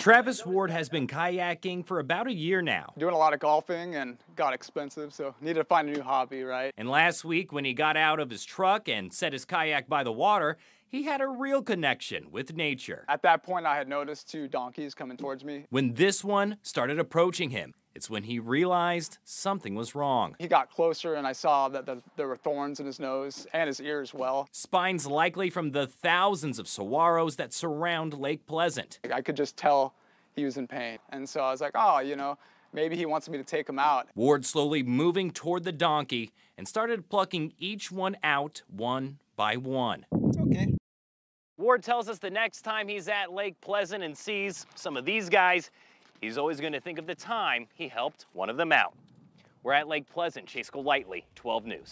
Travis Ward has been kayaking for about a year now. Doing a lot of golfing and got expensive, so needed to find a new hobby, right? And last week, when he got out of his truck and set his kayak by the water, he had a real connection with nature. At that point, I had noticed two donkeys coming towards me. When this one started approaching him, it's when he realized something was wrong. He got closer and I saw that the, there were thorns in his nose and his ear as well. Spines likely from the thousands of saguaros that surround Lake Pleasant. I could just tell he was in pain. And so I was like, oh, you know, maybe he wants me to take him out. Ward slowly moving toward the donkey and started plucking each one out one by one. It's okay. Ward tells us the next time he's at Lake Pleasant and sees some of these guys, he's always going to think of the time he helped one of them out. We're at Lake Pleasant. Chase Golightly, 12 News.